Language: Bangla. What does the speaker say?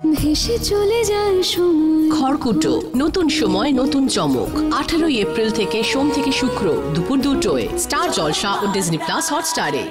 ভেসে চলে যায় সময়। খড়কুটো, নতুন সময়, নতুন চমক। আঠারোই এপ্রিল থেকে সোম থেকে শুক্র, দুপুর দুটোয়। স্টার জলসা ও ডিজনি প্লাস হটস্টারে।